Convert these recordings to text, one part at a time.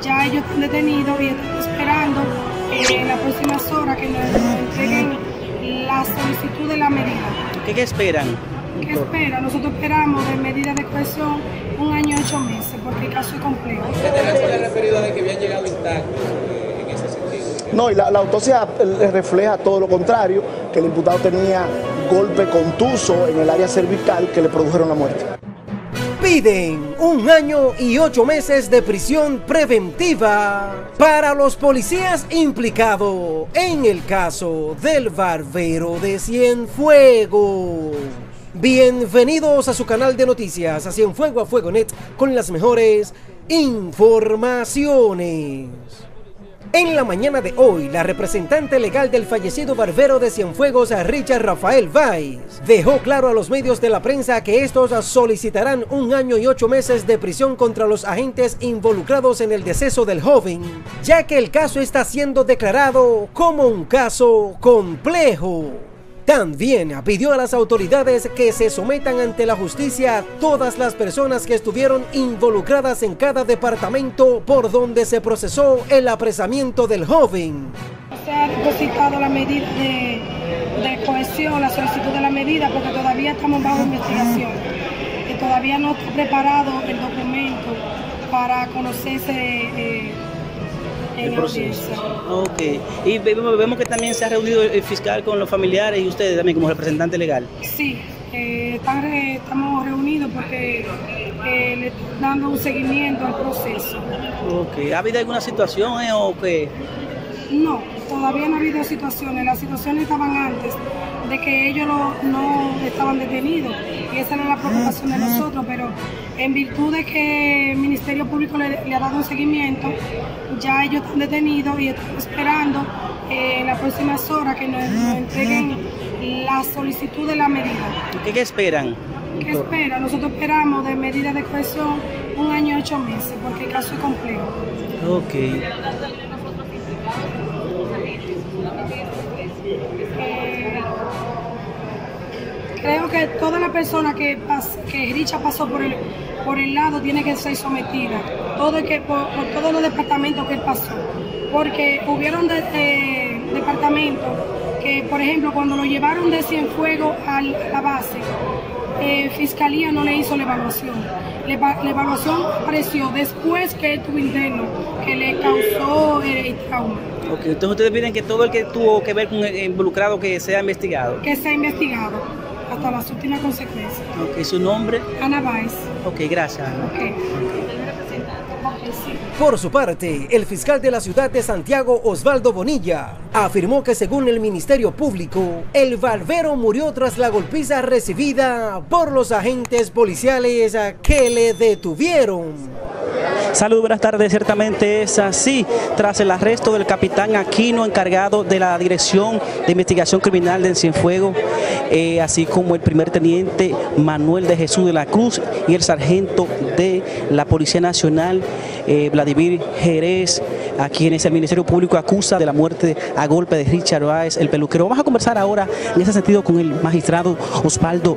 ya ellos están detenidos y están esperando eh, en las próximas horas que nos, entreguen la solicitud de la medida. ¿Qué, qué esperan? ¿Qué espera? Nosotros esperamos de medida de cohesión un año y ocho meses, porque el caso es complejo. le referido de que habían llegado intactos eh, en ese sentido. No, y la, la autopsia eh, refleja todo lo contrario, que el imputado tenía golpe contuso en el área cervical que le produjeron la muerte. Piden un año y ocho meses de prisión preventiva para los policías implicados en el caso del barbero de Cienfuegos. Bienvenidos a su canal de noticias, a Cienfuego a Fuego Net, con las mejores informaciones. En la mañana de hoy, la representante legal del fallecido barbero de Cienfuegos, Richard Rafael Valls, dejó claro a los medios de la prensa que estos solicitarán un año y ocho meses de prisión contra los agentes involucrados en el deceso del joven, ya que el caso está siendo declarado como un caso complejo. También pidió a las autoridades que se sometan ante la justicia a todas las personas que estuvieron involucradas en cada departamento por donde se procesó el apresamiento del joven. Se ha depositado la medida de, cohesión, la solicitud de la medida, porque todavía estamos bajo investigación. Y todavía no está preparado el documento para conocerse eh, en audiencia. Ok. Y vemos que también se ha reunido el fiscal con los familiares y ustedes también como representante legal. Sí, eh, re- estamos reunidos porque eh, le están dando un seguimiento al proceso. Ok. ¿Ha habido alguna situación eh, o qué? No, todavía no ha habido situaciones. Las situaciones estaban antes de que ellos no, no estaban detenidos y esa era la preocupación de nosotros, pero en virtud de que el Ministerio Público le, le ha dado un seguimiento, ya ellos están detenidos y están esperando eh, en las próximas horas que nos, nos entreguen la solicitud de la medida. ¿Qué, qué esperan? ¿Qué espera? Nosotros esperamos de medida de cohesión un año y ocho meses, porque el caso es complejo. Ok. Creo que toda la persona que, pas- que Richa pasó por el, por el lado tiene que ser sometida, todo el que, por, por todos los departamentos que él pasó. Porque hubieron de- eh, departamentos que, por ejemplo, cuando lo llevaron de Cienfuegos a la base, eh, Fiscalía no le hizo la evaluación. La, eva- la evaluación apareció después que él tuvo interno, que le causó el trauma. Ok. Entonces ustedes piden que todo el que tuvo que ver con el involucrado que sea investigado. que se ha investigado hasta las últimas consecuencias. Ok. ¿Su nombre? Ana Báez. Ok. Gracias. Ana. Por su parte, el fiscal de la ciudad de Santiago, Osvaldo Bonilla, afirmó que según el Ministerio Público, el barbero murió tras la golpiza recibida por los agentes policiales que le detuvieron. Saludos, buenas tardes. Ciertamente es así. Tras el arresto del capitán Aquino, encargado de la Dirección de Investigación Criminal del Cienfuegos, eh, así como el primer teniente Manuel de Jesús de la Cruz y el sargento de la Policía Nacional, eh, Vladimir Jerez, a quienes el Ministerio Público acusa de la muerte a golpe de Richard Báez, el peluquero. Vamos a conversar ahora en ese sentido con el magistrado Osvaldo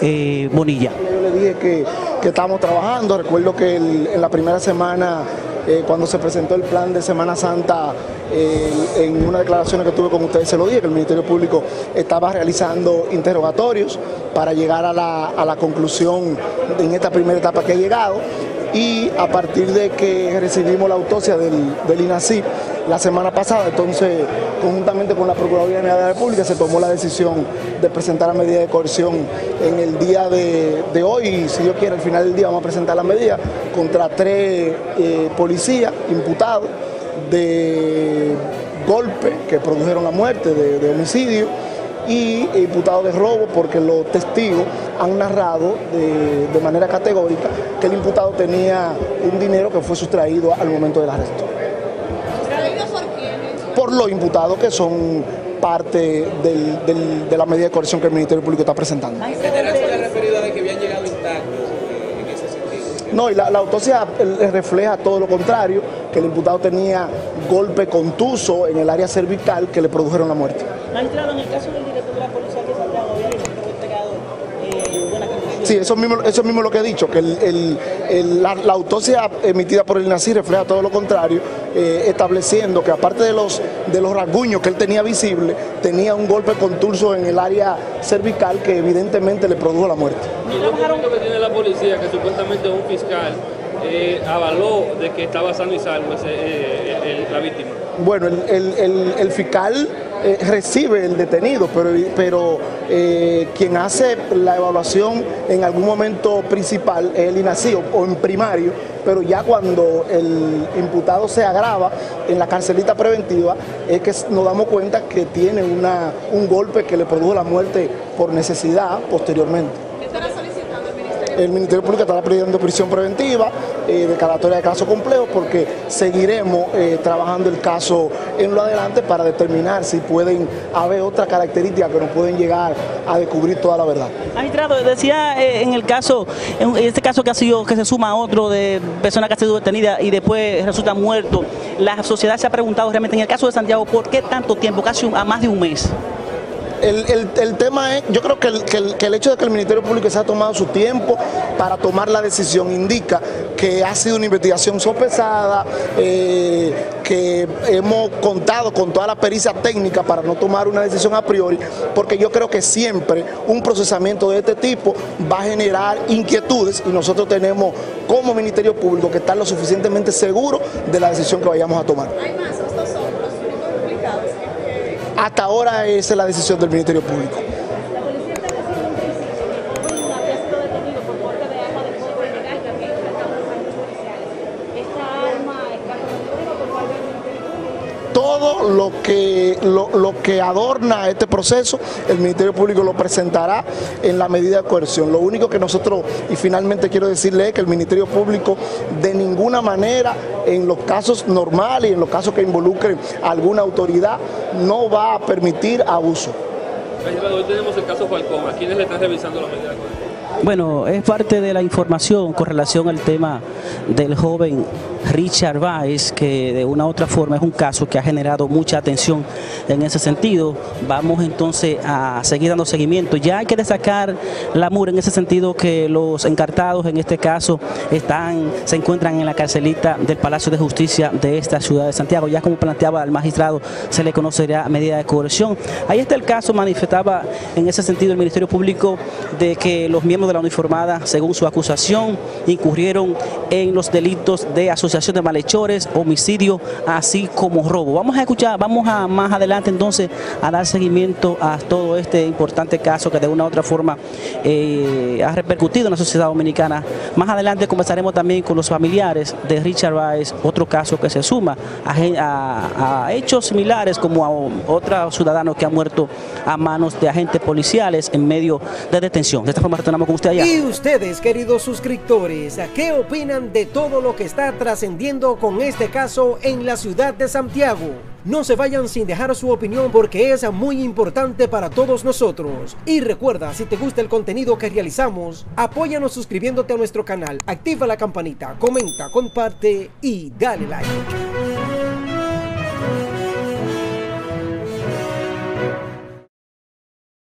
eh, Bonilla. Yo le dije que, que estábamos trabajando. Recuerdo que en la primera semana, eh, cuando se presentó el plan de Semana Santa, eh, en una declaración que tuve con ustedes, se lo dije, que el Ministerio Público estaba realizando interrogatorios para llegar a la, a la conclusión en esta primera etapa que ha llegado. Y a partir de que recibimos la autopsia del, del INACI la semana pasada, entonces, conjuntamente con la Procuraduría General de la República, se tomó la decisión de presentar la medida de coerción en el día de, hoy. Y si Dios quiere, al final del día vamos a presentar la medida contra tres eh, policías imputados de golpe que produjeron la muerte, de homicidio y imputados de robo porque los testigos han narrado de, de manera categórica que el imputado tenía un dinero que fue sustraído al momento del arresto. Por los imputados que son parte del- del- de la medida de coerción que el Ministerio Público está presentando. se le referido de que habían llegado intactos eh, en ese sentido. No, y la, la autopsia refleja todo lo contrario, que el imputado tenía golpe contuso en el área cervical que le produjeron la muerte. Magistrado, en el caso del director de la policía que entregado eh. Sí, eso mismo, eso mismo lo que he dicho, que la, autopsia emitida por el nazi refleja todo lo contrario, eh, estableciendo que aparte de los, de los rasguños que él tenía visible, tenía un golpe conturso en el área cervical que evidentemente le produjo la muerte. ¿Y el documento que tiene la policía, que supuestamente un fiscal eh, avaló de que estaba sano y salvo eh, la víctima? Bueno, el fiscal eh, recibe el detenido, pero, pero eh, quien hace la evaluación en algún momento principal es el INACI o, en primario, pero ya cuando el imputado se agrava en la carcelita preventiva es que nos damos cuenta que tiene una, un golpe que le produjo la muerte por necesidad posteriormente el Ministerio Público estará pidiendo prisión preventiva, eh, declaratoria de caso complejo, porque seguiremos eh, trabajando el caso en lo adelante para determinar si pueden haber otras características que nos pueden llegar a descubrir toda la verdad. Magistrado, decía eh, en el caso, en este caso que ha sido, que se suma a otro de persona que ha sido detenida y después resulta muerto, la sociedad se ha preguntado realmente en el caso de Santiago, ¿por qué tanto tiempo, casi a más de un mes? El, tema es, yo creo que el, hecho de que el Ministerio Público se ha tomado su tiempo para tomar la decisión indica que ha sido una investigación sopesada, eh, que hemos contado con toda la pericia técnica para no tomar una decisión a priori, porque yo creo que siempre un procesamiento de este tipo va a generar inquietudes y nosotros tenemos como Ministerio Público que estar lo suficientemente seguros de la decisión que vayamos a tomar. Hasta ahora esa es la decisión del Ministerio Público. Todo lo que, lo, que adorna este proceso, el Ministerio Público lo presentará en la medida de coerción. Lo único que nosotros, y finalmente quiero decirle es que el Ministerio Público de ninguna manera, en los casos normales y en los casos que involucren alguna autoridad, no va a permitir abuso. Hoy tenemos el caso Falcón. ¿A quiénes le están revisando la medida de coerción? Bueno, es parte de la información con relación al tema del joven Richard Weiss, que de una u otra forma es un caso que ha generado mucha atención en ese sentido. Vamos entonces a seguir dando seguimiento. Ya hay que destacar la MUR en ese sentido que los encartados en este caso están, se encuentran en la carcelita del Palacio de Justicia de esta ciudad de Santiago. Ya como planteaba el magistrado, se le conocerá medida de coerción. Ahí está el caso, manifestaba en ese sentido el Ministerio Público de que los miembros de la uniformada, según su acusación, incurrieron en los delitos de asociación de malhechores, homicidio, así como robo. Vamos a escuchar, vamos a más adelante entonces a dar seguimiento a todo este importante caso que de una u otra forma eh, ha repercutido en la sociedad dominicana. Más adelante conversaremos también con los familiares de Richard Baez, otro caso que se suma a, hechos similares como a otros ciudadanos que han muerto a manos de agentes policiales en medio de detención. De esta forma retornamos Y ustedes, queridos suscriptores, ¿qué opinan de todo lo que está trascendiendo con este caso en la ciudad de Santiago? No se vayan sin dejar su opinión porque es muy importante para todos nosotros. Y recuerda, si te gusta el contenido que realizamos, apóyanos suscribiéndote a nuestro canal, activa la campanita, comenta, comparte y dale like.